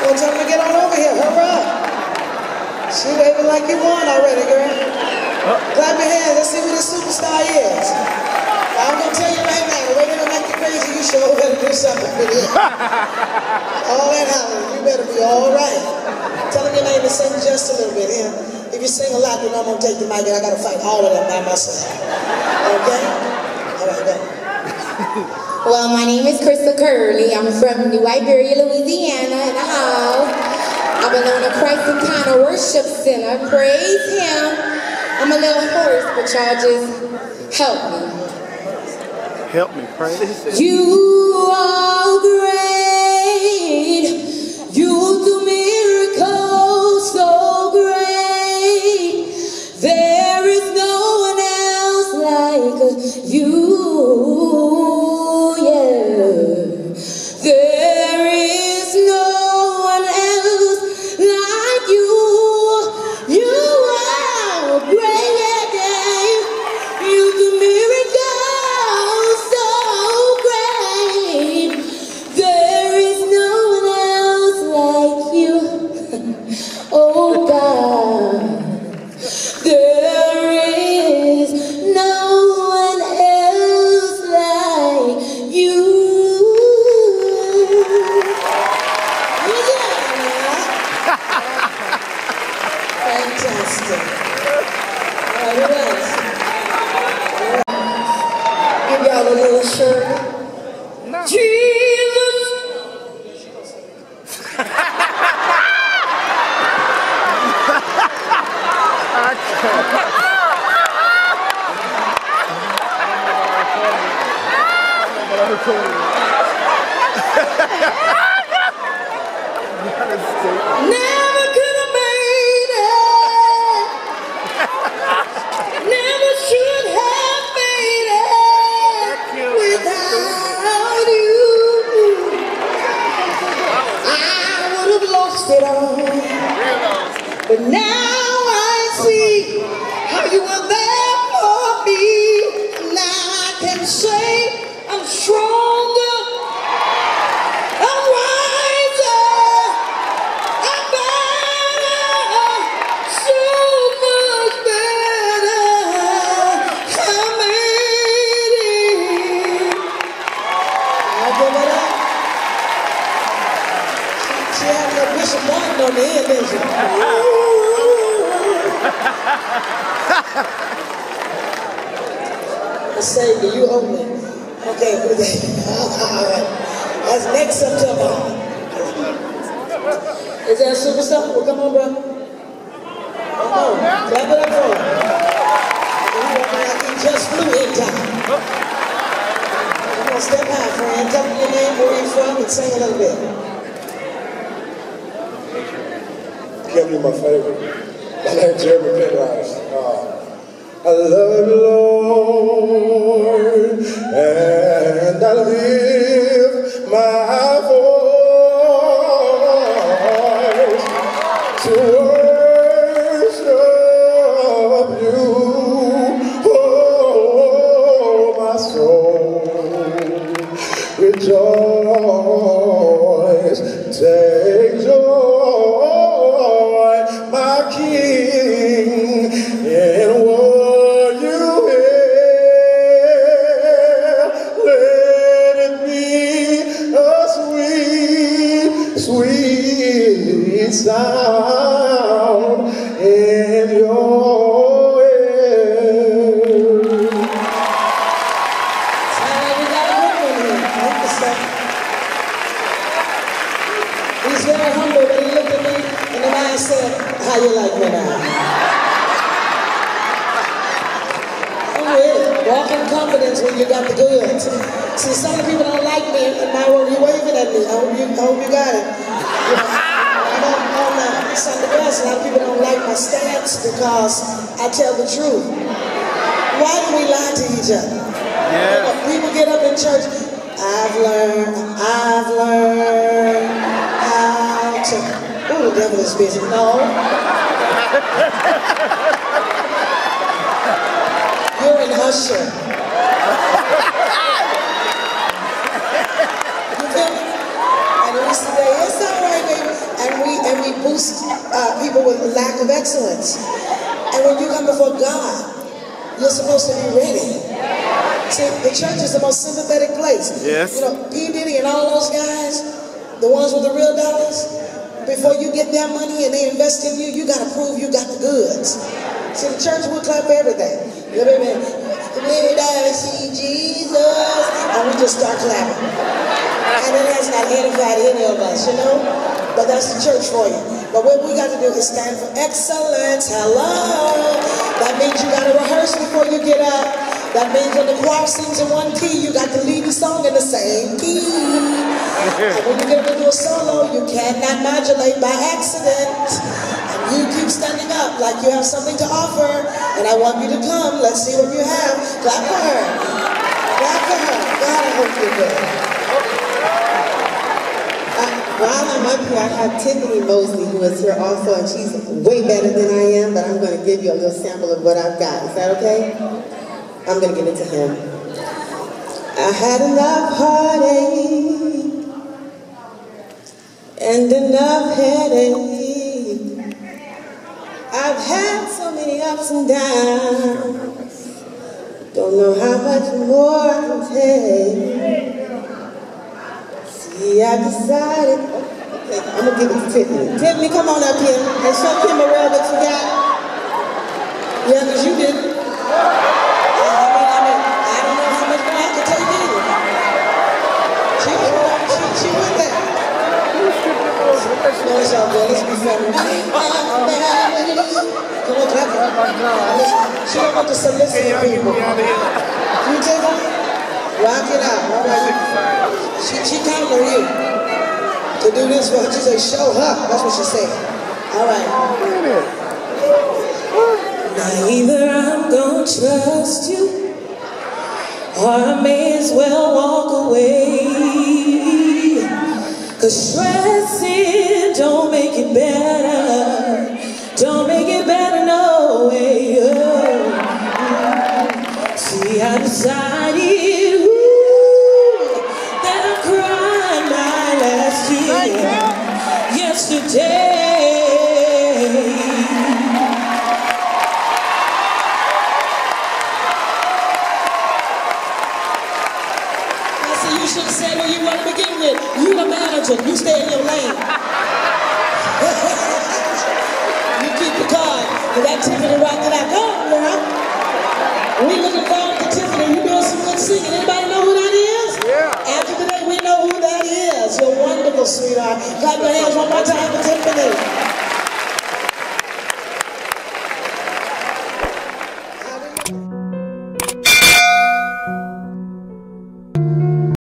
Well, tell him to get on over here. Hurry up. She waving like you won already, girl. Clap your hands. Let's see who the superstar is. I'm gonna tell you right now, the way gonna make you crazy, you sure better do something for this. all that hollering, you better be all right. Tell them your name and sing just a little bit here. If you sing a lot, then I'm gonna take the mic and I gotta fight all of them by myself. Okay? All right, go. Well, my name is Crystal Curley. I'm from New Iberia, Louisiana, in the house. I belong to Christ Encounter Worship Center. Praise Him. I'm a little hoarse, but y'all just help me. Help me, pray. You are great. Fantastic. All right. Give y'all a little shirt. Jesus. Never But now I see how you were there for me. Now I can say Savior, you me. Okay. All right. That's next September. Is that a superstar? Well, come on, bro. Come on. Clap it up for him. Like just flew in time. Come on, step high, friend. Tell me your name, where you from, and sing a little bit. You're my favorite. My name's Jeremy Penrose. Uh, I love you, Lord, Walk in confidence when you got the goods. See, some of the people don't like me in my work. You waving at me. I hope you, I hope you got it. You know, I'm on, on uh, Sunday best. A lot of people don't like my stance because I tell the truth. Why do we lie to each other? Yeah. People get up in church. I've learned, I've learned how to. Ooh, the devil is busy. No. Usher. You feel me? And we say, it's all right, baby. with lack of excellence. And when you come before God, you're supposed to be ready. See, the church is the most sympathetic place. Yes. You know, P. Diddy and all those guys, the ones with the real dollars, before you get their money and they invest in you, you got to prove you got the goods. See, the church will clap for everything. You know what I mean? Let I see Jesus. And we just start clapping. And it has not edified any of us, you know? But that's the church for you. But what we got to do is stand for excellence. Hello. That means you got to rehearse before you get up. That means when the choir sings in one key, you got to lead the song in the same key. And when you get up to do a solo, you cannot modulate by accident. You keep standing up like you have something to offer. And I want you to come. Let's see what you have. Clap for her. Clap for her. God, I hope you're good. Uh, while I'm up here, I have Tiffany Mosley, who is here also, and she's way better than I am, but I'm going to give you a little sample of what I've got. Is that okay? I'm going to give it to him. I had enough heartache and enough headache. I've had so many ups and downs. Don't know how much more I can take. See, I decided. Okay, I'm gonna give it to Tiffany. Tiffany, come on up here and show Kim Burrell what you got. Yeah, because you didn't. I mean, I mean, I don't know how much more I can take either. She. Let's be family. Listen, She don't want to people. You take her? Rock it out. She, she you to do this for her. She said, show her. That's what she said. All right. Now either I'm gonna trust you, or I may as well walk away. Cause stressing don't make it better. You should have said what you want to begin with. You the manager. You stay in your lane. you keep the card. And that Tiffany rocked it out. Go girl. We looking forward to Tiffany. You doing some good singing. Anybody